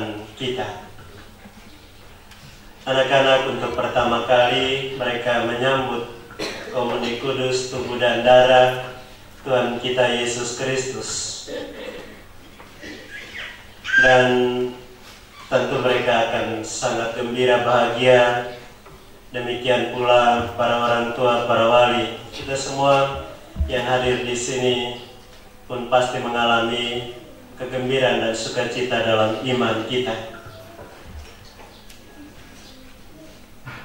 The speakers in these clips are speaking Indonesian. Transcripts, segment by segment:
keselamatan kita. Anak-anak untuk pertama kali mereka menyambut komuni kudus tubuh dan darah Tuhan kita Yesus Kristus. Dan tentu mereka akan sangat gembira bahagia. Demikian pula para orang tua, para wali, kita semua yang hadir di sini pun pasti mengalami kegembiraan dan sukacita dalam iman kita.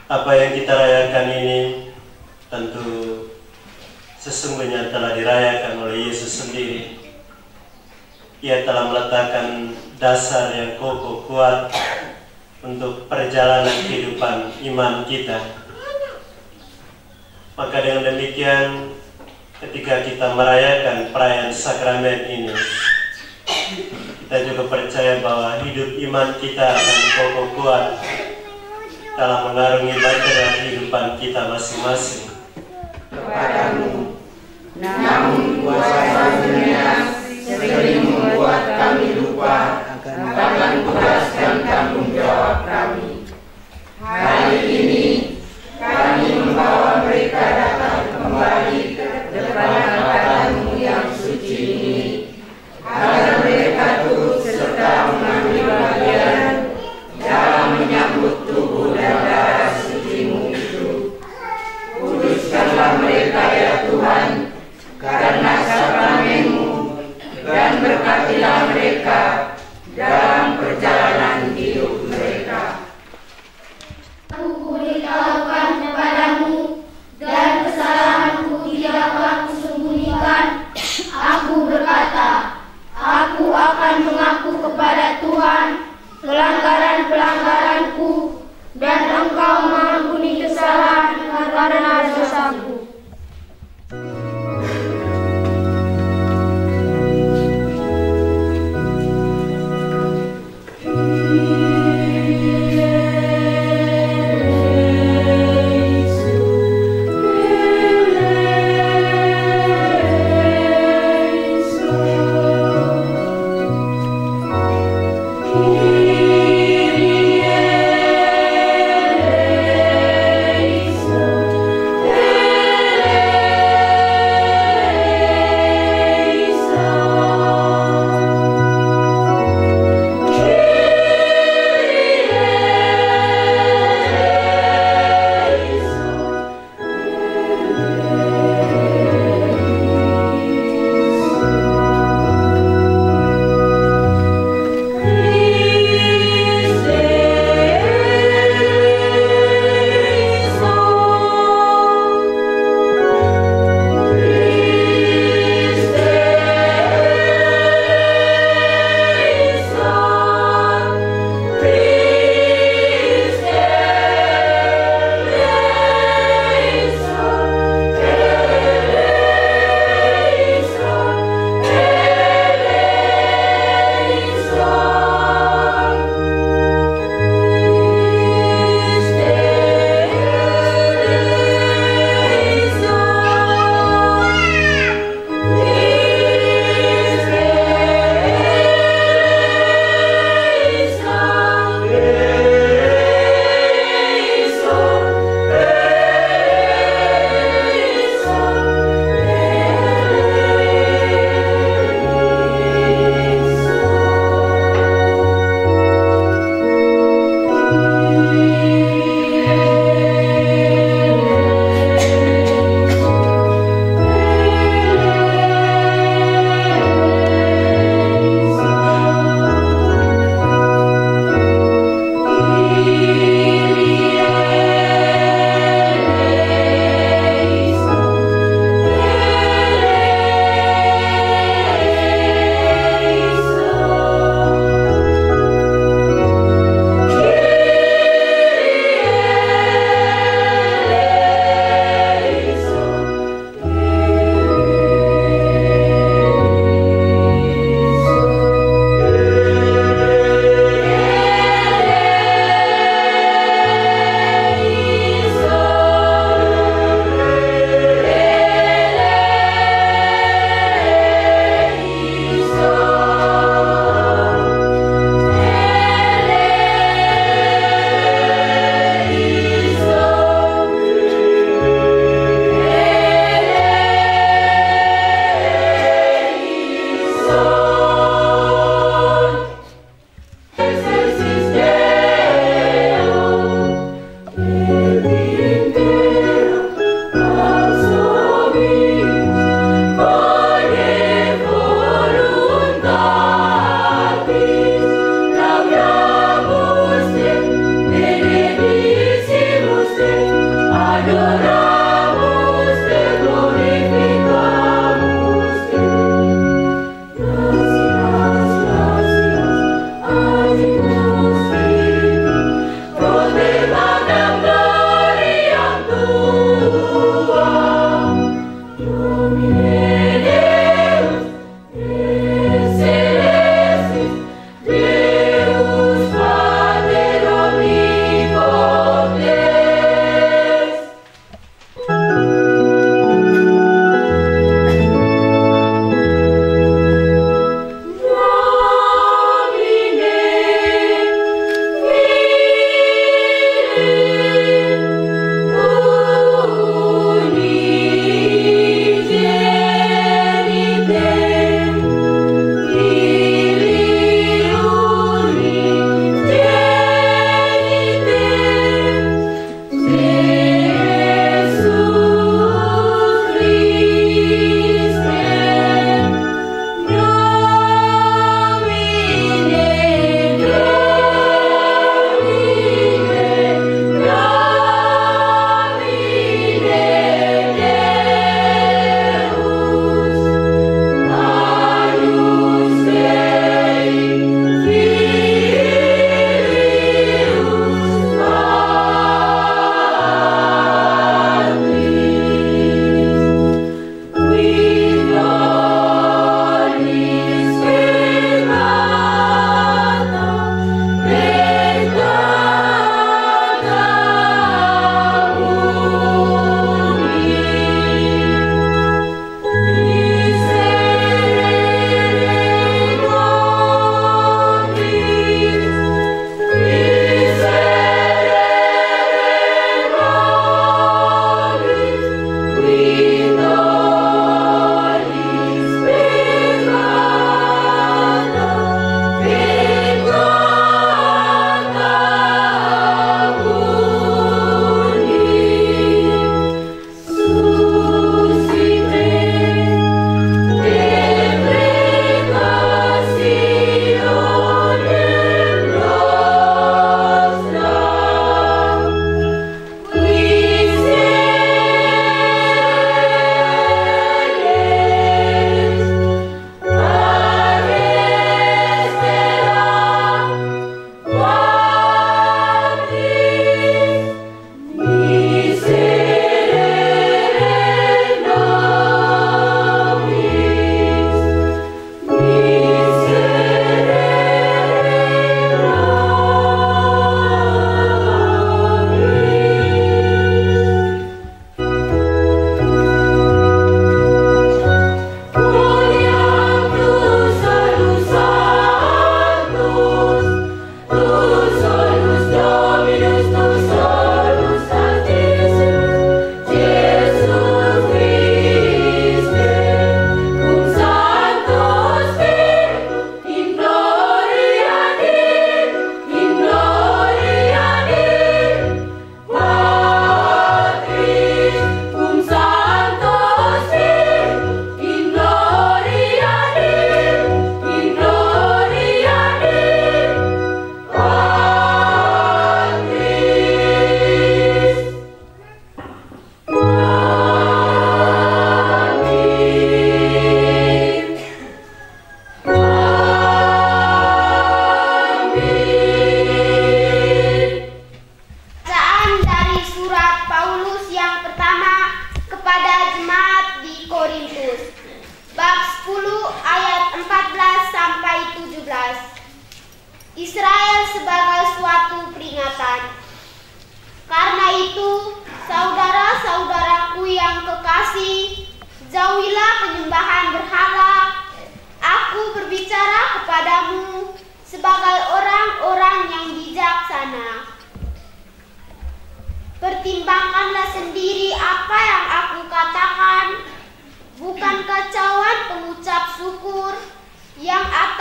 Apa yang kita rayakan ini tentu sesungguhnya telah dirayakan oleh Yesus sendiri. Ia telah meletakkan dasar yang kokoh kuat untuk perjalanan kehidupan iman kita. Maka dengan demikian ketika kita merayakan perayaan sakramen ini kita juga percaya bahwa hidup iman kita akan kokoh kuat dalam mengarungi bahtera kehidupan kita masing-masing. Kepadamu, namun kuasa dunia sering membuat kami lupa akan tugas dan tanggung jawab kami. Hari ini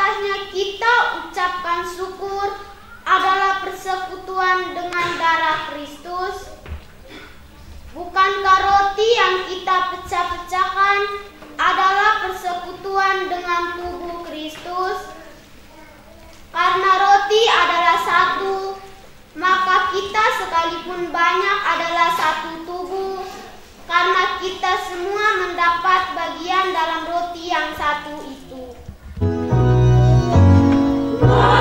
saatnya kita ucapkan syukur adalah persekutuan dengan darah Kristus. Bukankah roti yang kita pecah-pecahkan adalah persekutuan dengan tubuh Kristus? Karena roti adalah satu, maka kita sekalipun banyak adalah satu tubuh. Karena kita semua mendapat bagian dalam roti yang satu itu. Lord.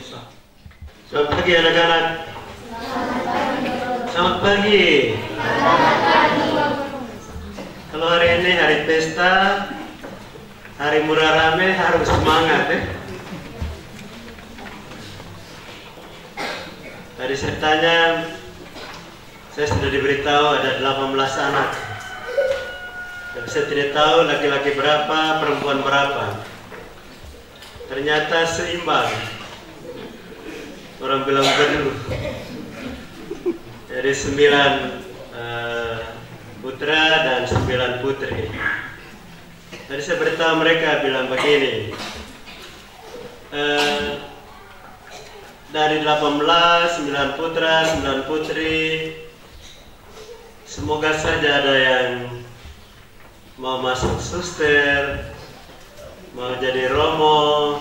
Dosa. Selamat pagi anak-anak. Selamat pagi. Kalau hari ini hari pesta, hari murah rame harus semangat ya. Tadi saya tanya, saya sudah diberitahu ada 18 anak. Tapi saya tidak tahu laki-laki berapa, perempuan berapa. Ternyata seimbang. Orang bilang benar. Jadi sembilan uh, putra dan sembilan putri. Tadi saya beritahu mereka bilang begini. Uh, dari 18, 9 putra, 9 putri Semoga saja ada yang mau masuk suster Mau jadi romo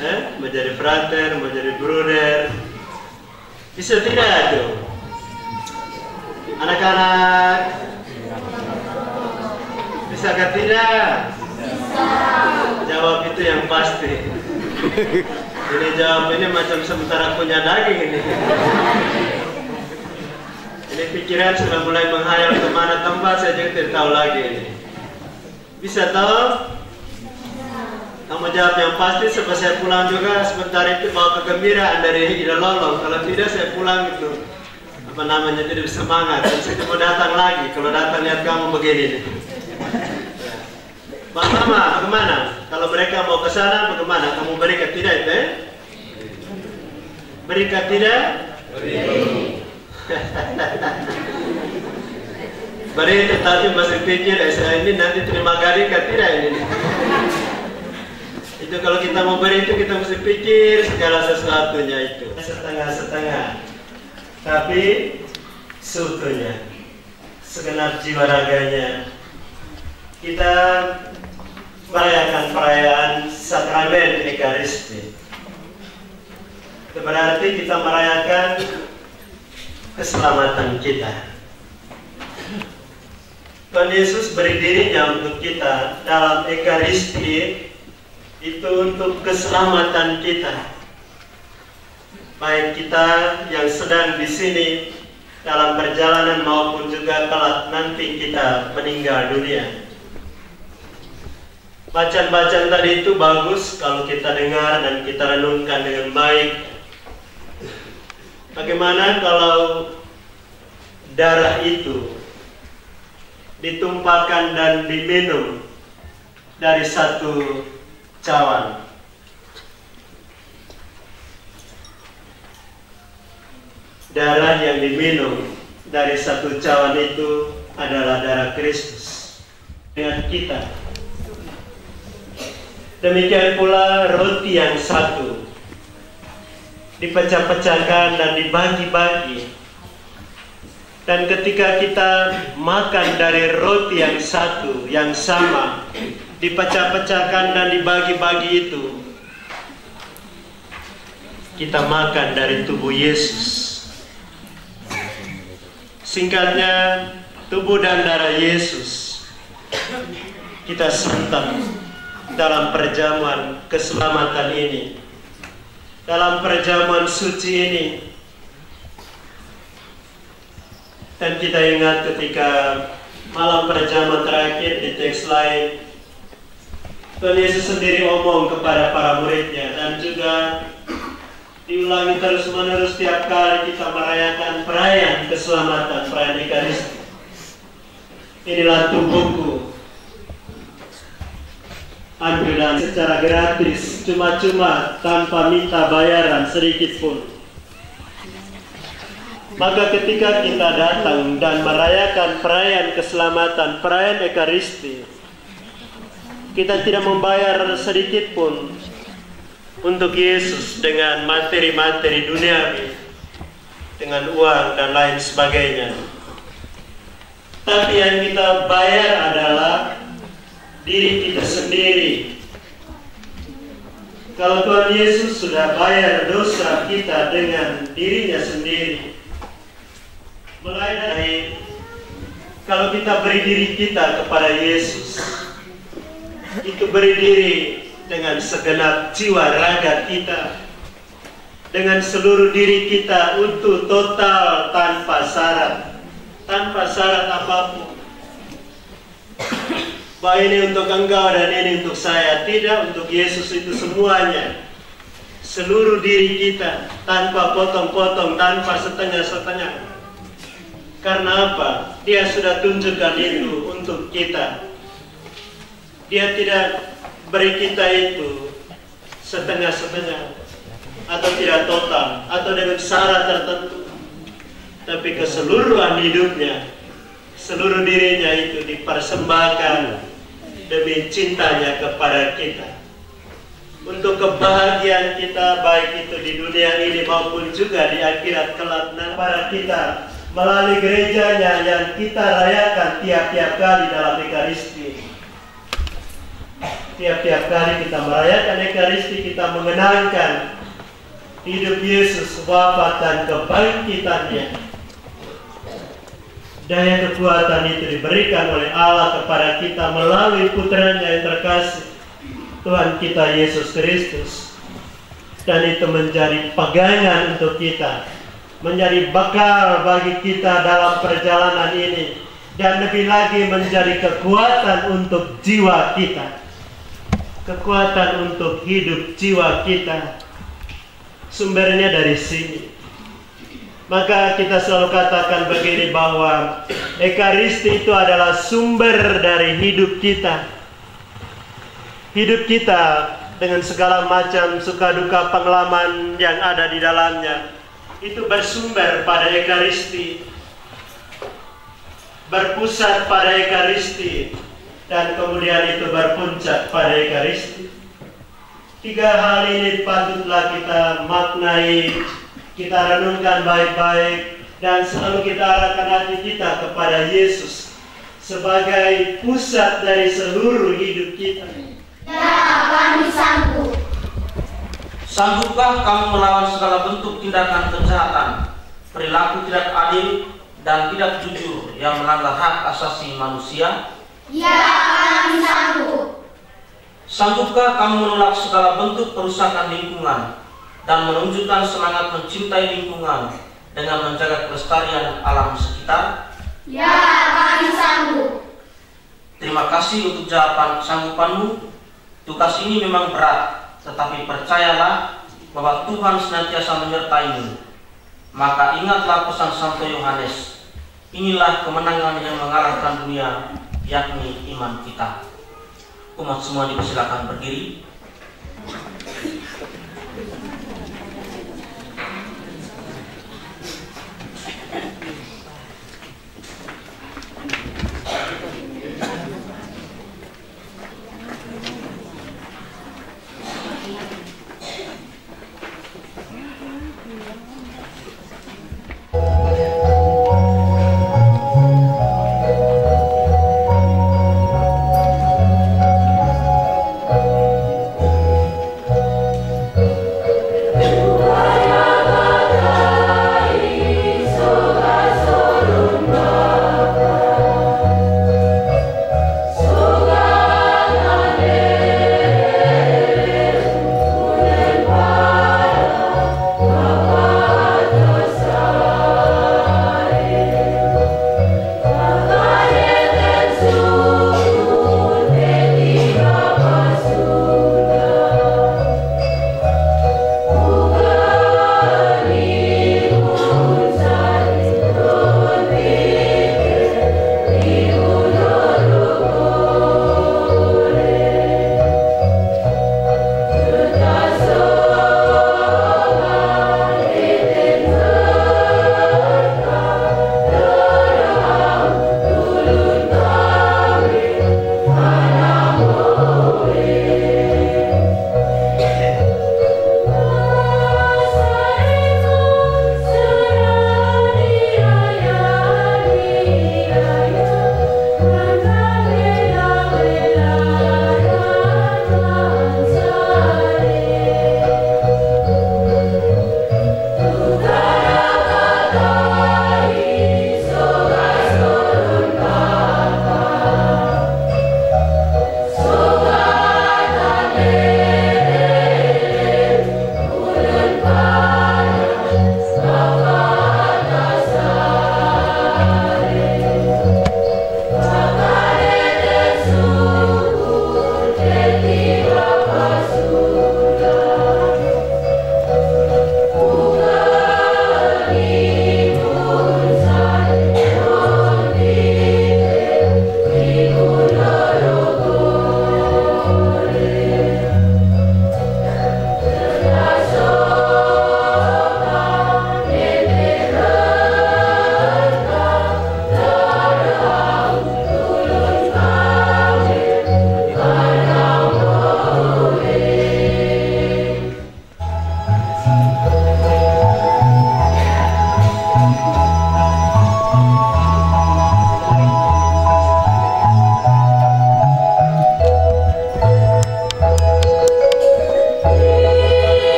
eh, Mau jadi frater, mau jadi bruder Bisa tidak tuh? Anak-anak Bisakah tidak? Bisa Jawab itu yang pasti ini jawab ini macam sementara punya daging ini. Ini pikiran sudah mulai menghayal ke mana tempat saya juga tidak tahu lagi ini. Bisa tahu? Kamu jawab yang pasti sebab saya pulang juga sebentar itu bawa kegembiraan dari Ida Lolong. Kalau tidak saya pulang itu apa namanya tidak semangat dan saya mau datang lagi. Kalau datang lihat kamu begini. Bang Mama, bagaimana? Kalau mereka mau ke sana, bagaimana? Kamu berikan tidak itu? Eh? Berikan tidak? Beri. Beri tetapi masih pikir eh, saya ini nanti terima gaji tidak ini? Itu kalau kita mau beri itu kita mesti pikir segala sesuatunya itu setengah-setengah tapi seutuhnya segenap jiwa raganya kita merayakan perayaan sakramen Ekaristi. Itu berarti kita merayakan keselamatan kita. Tuhan Yesus beri dirinya untuk kita dalam Ekaristi itu untuk keselamatan kita. Baik kita yang sedang di sini dalam perjalanan maupun juga kelak nanti kita meninggal dunia. Bacaan-bacaan tadi itu bagus kalau kita dengar dan kita renungkan dengan baik. Bagaimana kalau darah itu ditumpahkan dan diminum dari satu cawan? Darah yang diminum dari satu cawan itu adalah darah Kristus dengan kita Demikian pula roti yang satu dipecah-pecahkan dan dibagi-bagi. Dan ketika kita makan dari roti yang satu, yang sama, dipecah-pecahkan dan dibagi-bagi itu, kita makan dari tubuh Yesus. Singkatnya, tubuh dan darah Yesus kita santap dalam perjamuan keselamatan ini, dalam perjamuan suci ini. Dan kita ingat ketika malam perjamuan terakhir di teks lain, Tuhan Yesus sendiri omong kepada para muridnya dan juga diulangi terus menerus setiap kali kita merayakan perayaan keselamatan, perayaan Ekaristi. Inilah tubuhku ambilan secara gratis, cuma-cuma tanpa minta bayaran sedikit pun. Maka ketika kita datang dan merayakan perayaan keselamatan, perayaan Ekaristi, kita tidak membayar sedikit pun untuk Yesus dengan materi-materi duniawi, dengan uang dan lain sebagainya. Tapi yang kita bayar adalah diri kita sendiri. Kalau Tuhan Yesus sudah bayar dosa kita dengan dirinya sendiri, mulai dari kalau kita beri diri kita kepada Yesus, itu beri diri dengan segenap jiwa raga kita, dengan seluruh diri kita untuk total tanpa syarat, tanpa syarat apa pun. Bahwa ini untuk engkau dan ini untuk saya, tidak untuk Yesus itu semuanya. Seluruh diri kita tanpa potong-potong, tanpa setengah-setengah. Karena apa? Dia sudah tunjukkan itu untuk kita. Dia tidak beri kita itu setengah-setengah atau tidak total atau dengan syarat tertentu. Tapi keseluruhan hidupnya, seluruh dirinya itu dipersembahkan demi cintanya kepada kita. Untuk kebahagiaan kita baik itu di dunia ini maupun juga di akhirat kelak kepada kita melalui gerejanya yang kita rayakan tiap-tiap kali dalam Ekaristi. Tiap-tiap kali kita merayakan Ekaristi kita mengenangkan hidup Yesus, wafat dan kebangkitannya Daya kekuatan itu diberikan oleh Allah kepada kita melalui putranya yang terkasih, Tuhan kita Yesus Kristus. Dan itu menjadi pegangan untuk kita, menjadi bekal bagi kita dalam perjalanan ini, dan lebih lagi menjadi kekuatan untuk jiwa kita, kekuatan untuk hidup jiwa kita. Sumbernya dari sini. Maka kita selalu katakan begini bahwa Ekaristi itu adalah sumber dari hidup kita. Hidup kita dengan segala macam suka duka pengalaman yang ada di dalamnya itu bersumber pada Ekaristi. Berpusat pada Ekaristi dan kemudian itu berpuncak pada Ekaristi. Tiga hal ini patutlah kita maknai kita renungkan baik-baik dan selalu kita arahkan hati kita kepada Yesus sebagai pusat dari seluruh hidup kita. Ya, kami sanggup. Sanggupkah kamu melawan segala bentuk tindakan kejahatan, perilaku tidak adil, dan tidak jujur yang melanggar hak asasi manusia? Ya, kami sanggup. Sanggupkah kamu menolak segala bentuk perusakan lingkungan, dan menunjukkan semangat mencintai lingkungan dengan menjaga kelestarian alam sekitar? Ya, kami sanggup. Terima kasih untuk jawaban sanggupanmu. Tugas ini memang berat, tetapi percayalah bahwa Tuhan senantiasa menyertaimu. Maka ingatlah pesan Santo Yohanes. Inilah kemenangan yang mengalahkan dunia, yakni iman kita. Umat semua dipersilakan berdiri.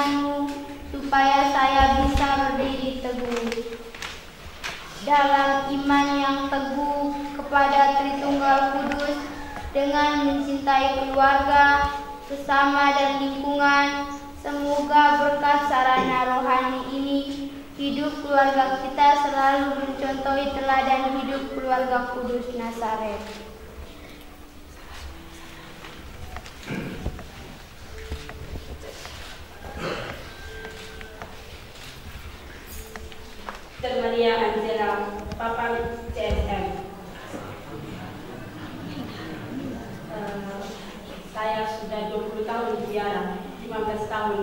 denganmu supaya saya bisa berdiri teguh dalam iman yang teguh kepada Tritunggal Kudus dengan mencintai keluarga, sesama dan lingkungan. Semoga berkat sarana rohani ini hidup keluarga kita selalu mencontohi teladan hidup keluarga Kudus Nazaret. Termaria Angela, papang CSM. Uh, eh, saya sudah 20 tahun di ziarah, 15 tahun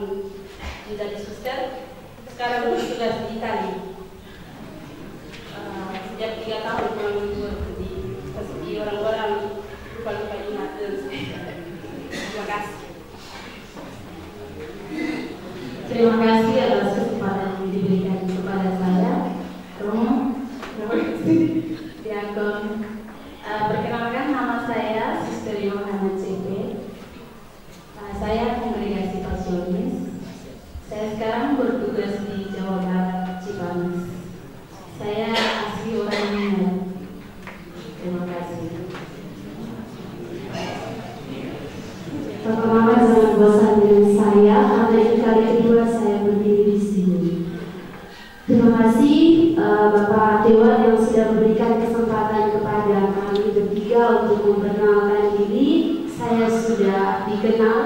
menjadi suster, sekarang bertugas di Itali. Uh, sejak tiga tahun menganggur di seperti orang-orang lupa-lupa ingat. Terima kasih. Terima kasih atas Eh, perkenalkan nama saya saya sudah dikenal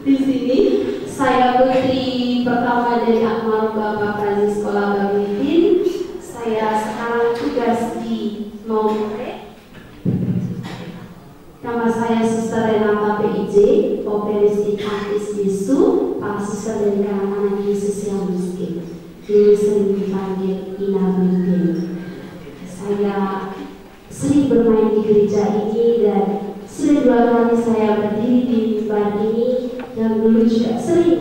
di sini. Saya putri pertama dari Akmal Bapak Kaji Sekolah bangkitin Saya sekarang tugas di Maumere. Nama saya Suster Renata PIJ, Operistik Artis Yesu, Pak Suster dan Kalangan Yesus yang Miskin. Dulu sering dipanggil Inami. kali saya berdiri di tempat ini yang dulu juga sering